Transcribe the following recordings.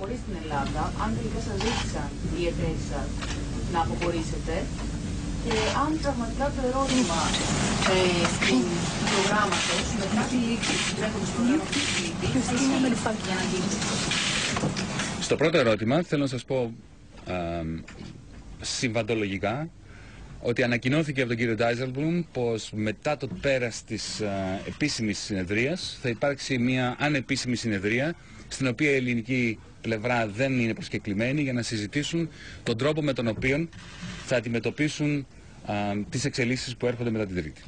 χωρίς την Ελλάδα, αν τελικά σας ζήτησαν οι εταίροι σας να αποχωρήσετε. Και αν πραγματικά το ερώτημα ε, στην προγράμματος μετά τη λήξη του τρέχοντος προγράμματος της για να γίνει. Στο πρώτο ερώτημα θέλω να σας πω α, συμβαντολογικά ότι ανακοινώθηκε από τον κύριο Ντάιζελμπλουμ πως μετά το πέρας της α, επίσημης συνεδρίας θα υπάρξει μια ανεπίσημη συνεδρία στην οποία η ελληνική πλευρά δεν είναι προσκεκλημένη για να συζητήσουν τον τρόπο με τον οποίο θα αντιμετωπίσουν α, τις εξελίξεις που έρχονται μετά την Τρίτη.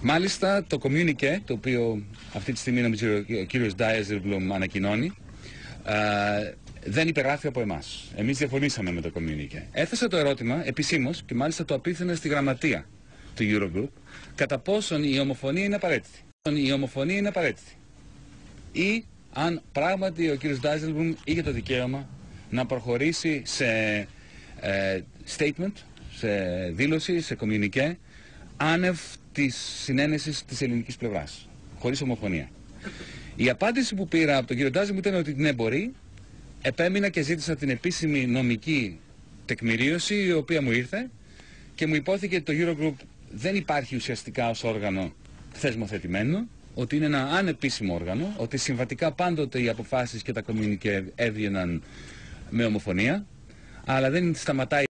Μάλιστα το communique, το οποίο αυτή τη στιγμή νομίζω ο κύριος Ντάιζελμπλουμ ανακοινώνει, α, δεν υπεγράφει από εμάς. Εμείς διαφωνήσαμε με το communique. Έθεσα το ερώτημα επισήμως και μάλιστα το απίθυνα στη γραμματεία του Eurogroup κατά πόσον η ομοφωνία είναι απαραίτητη. Η ομοφωνία είναι απαραίτητη. Ή αν πράγματι ο κ. Ντάιζελμπλουμ είχε το δικαίωμα να προχωρήσει σε ε, statement, σε δήλωση, σε communique, άνευ της συνένεσης της ελληνικής πλευράς, χωρίς ομοφωνία. Η απάντηση που πήρα από τον κύριο Ντάιζελμπλουμ ήταν ότι ναι μπορεί, επέμεινα και ζήτησα την επίσημη νομική τεκμηρίωση η οποία μου ήρθε και μου υπόθηκε ότι το Eurogroup δεν υπάρχει ουσιαστικά ως όργανο θεσμοθετημένο, ότι είναι ένα ανεπίσημο όργανο, ότι συμβατικά πάντοτε οι αποφάσεις και τα communique έβγαιναν με ομοφωνία, αλλά δεν σταματάει